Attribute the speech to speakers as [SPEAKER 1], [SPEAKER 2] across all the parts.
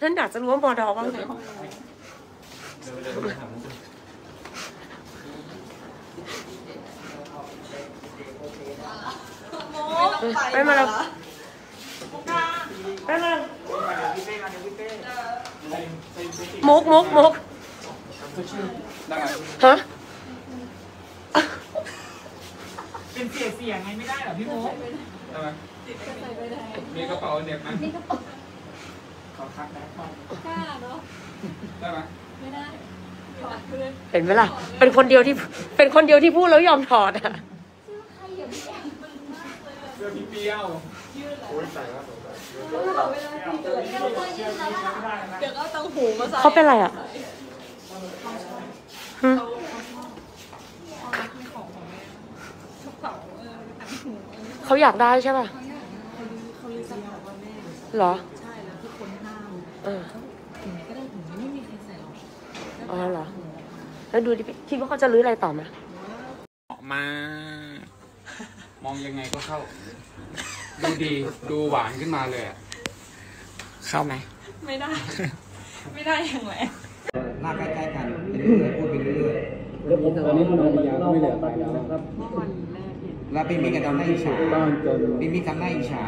[SPEAKER 1] นั่นอยากจะรู้ว่ามอดอบ้างไหมไปมาแล้วไปมาแล้วมุกมุกมุกฮะ
[SPEAKER 2] เป็นเสียเสียงไงไม่ได้เหรอพี่โมก
[SPEAKER 3] ทำไมมีกระเป๋าเหน็บไหม
[SPEAKER 2] ขอคัดนะขอก
[SPEAKER 4] ล้าเนาะ
[SPEAKER 3] ได้ไหม
[SPEAKER 4] ไม่ได้ถอดคืน
[SPEAKER 1] เห็นไหมล่ะ เป็นคนเดียวที่ เป็นคนเดียวที่พูดแล้วยอมถอดอะ
[SPEAKER 4] ใครอย่าพี่แอมมึงมากเลยอะ
[SPEAKER 3] เสื้อพี่เปรี้ยว
[SPEAKER 4] เราเวลาที่เกิดเรื่องตัวยืนแล้วอะเดี๋ยวก็เอาตังหูมาใส่
[SPEAKER 1] เขาเป็นอะไรอะหึ
[SPEAKER 4] ของของแม่กระเป๋าเออตังหูเออ
[SPEAKER 1] เขาอยากได้ใช่ป่ะ
[SPEAKER 4] เขารู้เขารู้จักว่าแม่
[SPEAKER 1] เหรอ เออ
[SPEAKER 4] ถึงก็ได้ถึงไม่มีใครใส่หรอก
[SPEAKER 1] อ๋อเหรอ แล้วดูดิคิดว่าเขาจะรื้ออะไรต่อไหม
[SPEAKER 3] ออกมามองยังไงก็เข้า ดูดีดูหวานขึ้นมาเลยอะเข้าไหม
[SPEAKER 4] ไม่ได้ ไม่ได้อย่างไร
[SPEAKER 5] หน้าใกล้ๆกันไปเรื่อยๆพูดไปเรื่อย
[SPEAKER 3] แล้วผมตอนนี้คุณอาริยาก็ไม่เหลือใครแล้ว
[SPEAKER 4] เมื่อวันแรกเห็น
[SPEAKER 5] ๆแล้วพี่มิกก็ทำหน้าอิจฉา
[SPEAKER 3] ต้อนจน
[SPEAKER 5] พี่มิกทำหน้าอิจฉา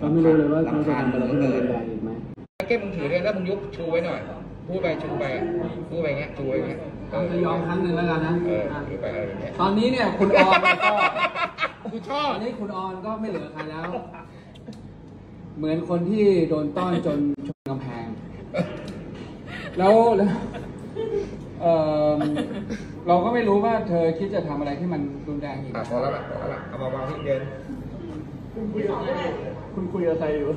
[SPEAKER 3] ก็ไม่รู้เลยว่าเขา
[SPEAKER 5] ลำ
[SPEAKER 3] จะ
[SPEAKER 5] คาญ
[SPEAKER 3] ทำ
[SPEAKER 5] เห
[SPEAKER 3] อะไร
[SPEAKER 5] ลือ
[SPEAKER 3] ให้
[SPEAKER 5] เกิ
[SPEAKER 3] มัน
[SPEAKER 5] น
[SPEAKER 3] แรงอีกไหม
[SPEAKER 5] เก็บมึงถือเลยแล้วมึงยกชูไว้หน่อยพูดไปชูไปอะพูดไปอย่างเงี้ยชูไว้อย่างเงี้ยเออ
[SPEAKER 3] จะยอมครั้งหนึ่งแล้วกันนะ
[SPEAKER 5] เออถือไปอะไรอย่างเงี้ย
[SPEAKER 3] ตอนนี้เนี่ยคุณออนก็
[SPEAKER 5] กูชอบ
[SPEAKER 3] ตอนนี้คุณออนก็ไม่เหลือใครแล้ว เหมือนคนที่โดนต้อนจนชนกำแพง แล้วแล้วเออเราก็ไม่รู้ว่าเธอคิดจะทำอะไรที่มันรุนแรงอีก
[SPEAKER 5] อะพอแล้วล่ะพอแล้วล่ะเอามาวางที่เดิน
[SPEAKER 3] คุณคุยกับใครอยู่